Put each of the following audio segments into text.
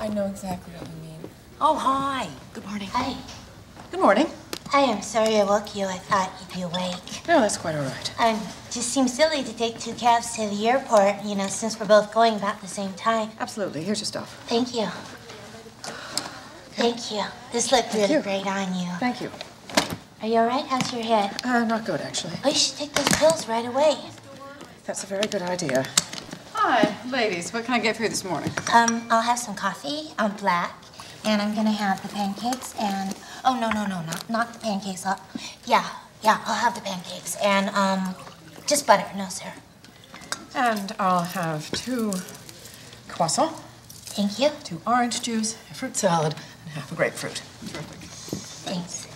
I know exactly what you mean. Oh, hi. Good morning. Hi. Good morning. Hi, I'm sorry I woke you. I thought you'd be awake. No, that's quite all right. Um, just seems silly to take two cabs to the airport, you know, since we're both going about the same time. Absolutely. Here's your stuff. Thank you. Thank you. This looked really you. great on you. Thank you. Are you all right? How's your head? Uh, not good, actually. Oh, you should take those pills right away. That's a very good idea. Hi, ladies. What can I get for you this morning? Um, I'll have some coffee. I'm black. And I'm gonna have the pancakes and oh no no no not not the pancakes. i yeah yeah I'll have the pancakes and um just butter no syrup. And I'll have two croissants, Thank you. two orange juice, a fruit salad, and half a grapefruit. Perfect. Thanks.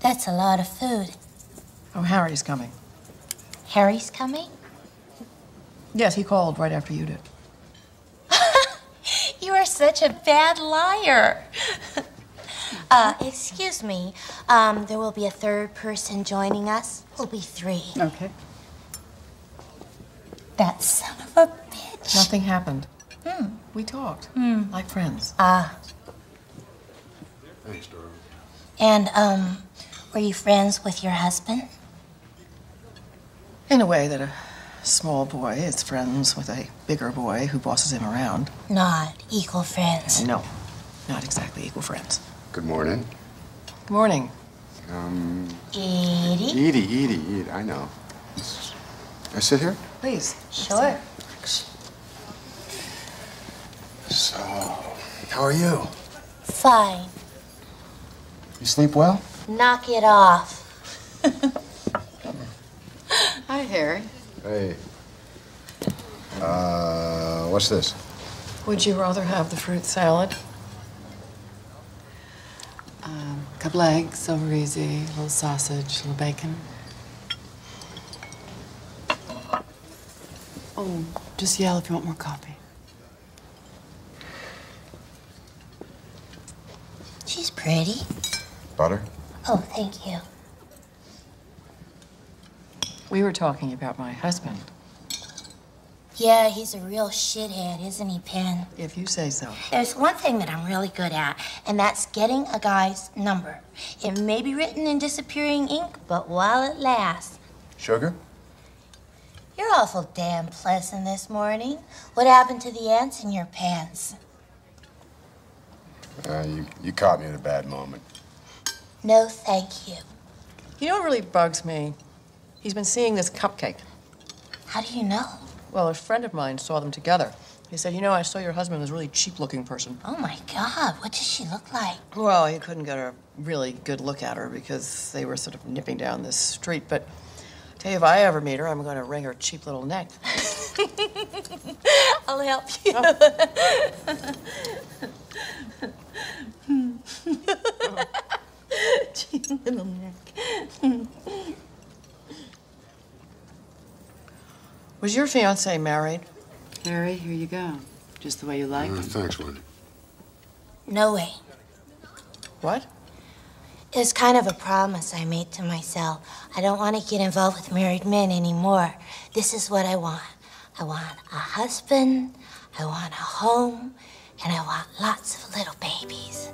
That's a lot of food. Oh, Harry's coming. Harry's coming? Yes, he called right after you did. You are such a bad liar. uh, excuse me. Um, there will be a third person joining us. We'll be three. Okay. That son of a bitch. Nothing happened. Hmm. We talked. Hmm. Like friends. Ah. Thanks, darling. And, um, were you friends with your husband? In a way that a small boy is friends with a bigger boy who bosses him around. Not equal friends. No, not exactly equal friends. Good morning. Good morning. Um. Edie? Edie, Edie, Edie, I know. I sit here? Please. Sure. So, how are you? Fine. You sleep well? Knock it off. Hi, Harry. Hey. Uh, what's this? Would you rather have the fruit salad? Um, couple eggs over easy, a little sausage, a little bacon. Oh, just yell if you want more coffee. She's pretty. Butter? Oh, thank you. We were talking about my husband. Yeah, he's a real shithead, isn't he, Pen? If you say so. There's one thing that I'm really good at, and that's getting a guy's number. It may be written in disappearing ink, but while it lasts. Sugar? You're awful damn pleasant this morning. What happened to the ants in your pants? Uh, you, you caught me at a bad moment. No, thank you. You know what really bugs me? He's been seeing this cupcake. How do you know? Well, a friend of mine saw them together. He said, You know, I saw your husband was a really cheap looking person. Oh my God, what does she look like? Well, he couldn't get a really good look at her because they were sort of nipping down this street. But I tell you, if I ever meet her, I'm going to wring her cheap little neck. I'll help you. Oh. Cheap little neck. Was your fiance married? Harry, here you go. Just the way you like Uh, it. thanks, Wendy. No way. What? It was kind of a promise I made to myself. I don't want to get involved with married men anymore. This is what I want. I want a husband, I want a home, and I want lots of little babies.